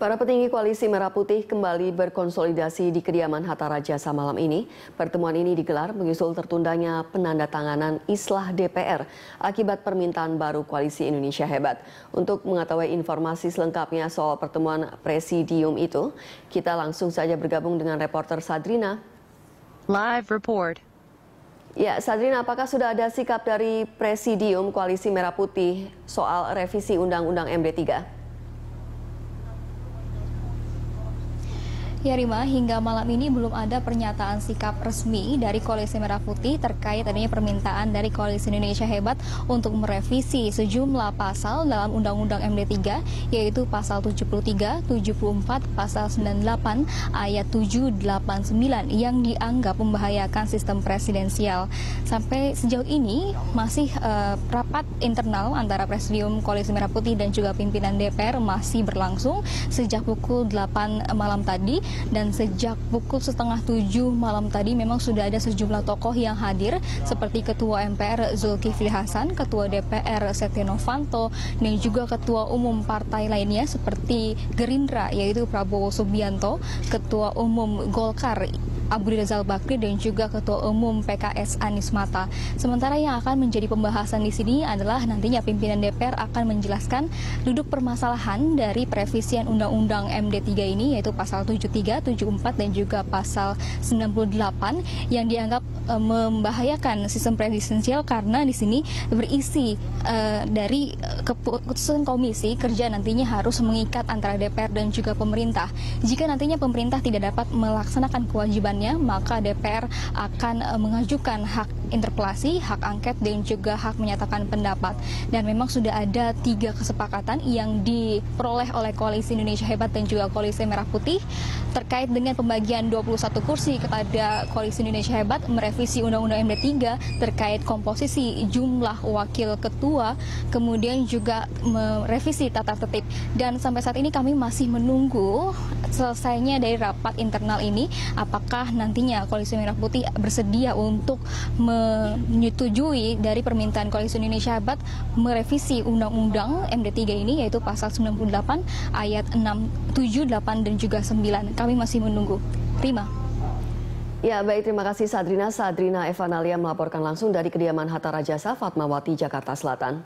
Para petinggi Koalisi Merah Putih kembali berkonsolidasi di kediaman Hatta Rajasa malam ini. Pertemuan ini digelar mengusul tertundanya penandatanganan Islah DPR akibat permintaan baru Koalisi Indonesia Hebat. Untuk mengetahui informasi selengkapnya soal pertemuan presidium itu, kita langsung saja bergabung dengan reporter Sadrina. Live report. Ya, Sadrina, apakah sudah ada sikap dari Presidium Koalisi Merah Putih soal revisi Undang-Undang MD3? Ya Rima, hingga malam ini belum ada pernyataan sikap resmi dari Koalisi Merah Putih terkait adanya permintaan dari Koalisi Indonesia Hebat untuk merevisi sejumlah pasal dalam Undang-Undang MD 3 yaitu pasal 73, 74, pasal 98, ayat 789 yang dianggap membahayakan sistem presidensial. Sampai sejauh ini masih uh, rapat internal antara Presidium Koalisi Merah Putih dan juga pimpinan DPR masih berlangsung sejak pukul 8 malam tadi dan sejak pukul setengah tujuh malam tadi memang sudah ada sejumlah tokoh yang hadir seperti Ketua MPR Zulkifli Hasan, Ketua DPR Setia Novanto, dan juga Ketua Umum partai lainnya seperti Gerindra yaitu Prabowo Subianto, Ketua Umum Golkar Abu Rizal Bakri dan juga Ketua Umum PKS Anies Mata. Sementara yang akan menjadi pembahasan di sini adalah nantinya pimpinan DPR akan menjelaskan duduk permasalahan dari previsian Undang-Undang MD 3 ini yaitu pasal 73, 74 dan juga pasal 98 yang dianggap e, membahayakan sistem presidensial karena di sini berisi e, dari keputusan komisi kerja nantinya harus mengikat antara DPR dan juga pemerintah. Jika nantinya pemerintah tidak dapat melaksanakan kewajiban maka DPR akan uh, mengajukan hak interpelasi, hak angket, dan juga hak menyatakan pendapat. Dan memang sudah ada tiga kesepakatan yang diperoleh oleh Koalisi Indonesia Hebat dan juga Koalisi Merah Putih terkait dengan pembagian 21 kursi kepada Koalisi Indonesia Hebat merevisi Undang-Undang MD 3 terkait komposisi jumlah wakil ketua, kemudian juga merevisi tata tertib. Dan sampai saat ini kami masih menunggu selesainya dari rapat internal ini apakah nantinya Koalisi Merah Putih bersedia untuk menyetujui dari permintaan Koalisi Indonesia Hebat merevisi Undang-Undang MD 3 ini yaitu pasal 98 ayat 6, 7, 8 dan juga 9. Kami masih menunggu. Terima. Ya, baik terima kasih Sadrina. Sadrina Evanalia melaporkan langsung dari kediaman Hatta Rajasa, Fatmawati, Jakarta Selatan.